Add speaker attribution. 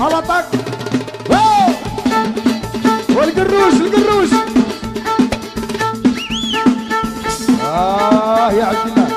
Speaker 1: على طق والقروش القروش. آه يا عبد الله.